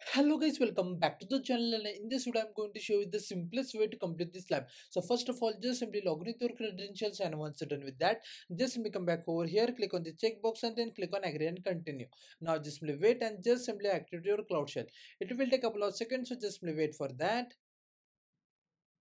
Hello guys, welcome back to the channel and in this video I'm going to show you the simplest way to complete this lab. So first of all, just simply log in with your credentials and once you're done with that, just simply come back over here, click on the checkbox and then click on agree and continue. Now just simply wait and just simply activate your cloud shell. It will take a couple of seconds, so just simply wait for that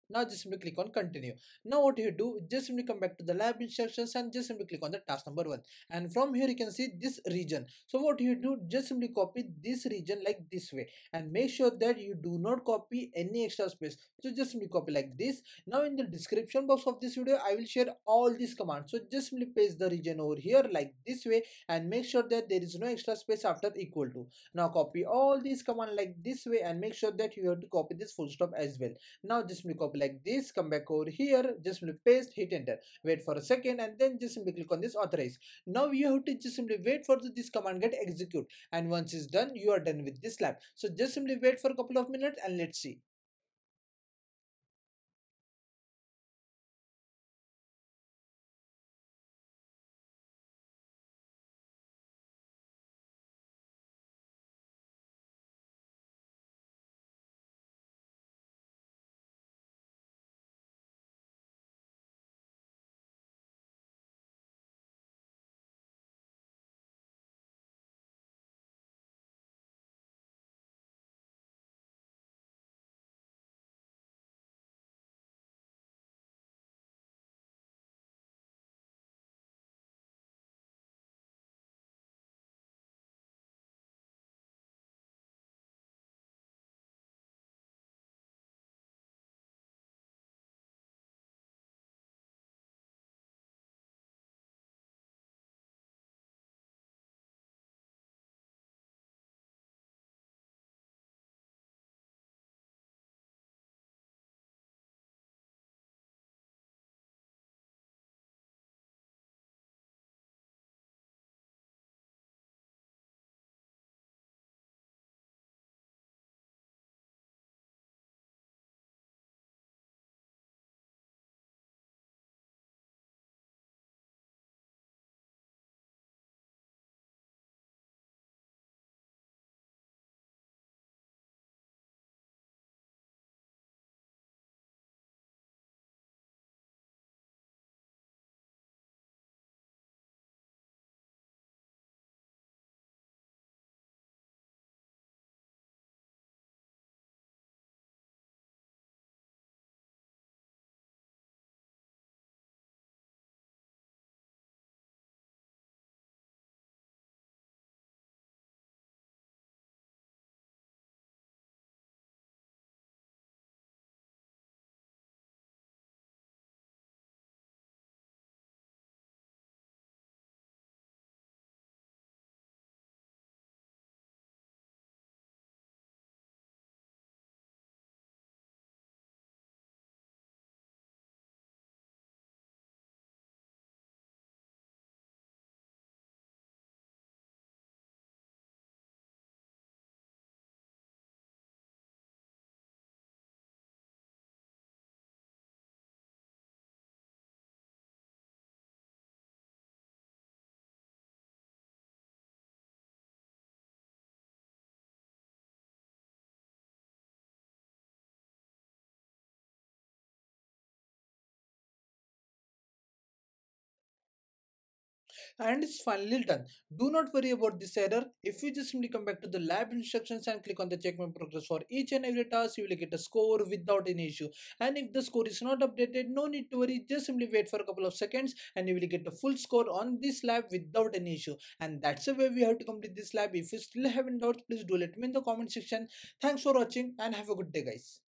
now just simply click on continue. Now what you do just simply come back to the lab instructions and just simply click on the task number one. And from here you can see this region. So what you do just simply copy this region like this way. And make sure that you do not copy any extra space. So just simply copy like this. Now in the description box of this video i will share all these commands. So just simply paste the region over here like this way and make sure that there is no extra space after equal to. Now copy all these commands like this way and make sure that you have to copy this full stop as well. Now just simply copy like this come back over here just simply paste hit enter. Wait for a second and then just simply click on this authorize. Now you have to just simply wait for this command get execute. And once it's done you are done with this lab. So just simply wait for a couple of minutes and let's see and it's finally done. Do not worry about this error. If you just simply come back to the lab instructions and click on the check my progress for each and every task you will get a score without any issue. And if the score is not updated no need to worry. Just simply wait for a couple of seconds and you will get a full score on this lab without any issue. And that's the way we have to complete this lab. If you still have any doubts please do let me in the comment section. Thanks for watching and have a good day guys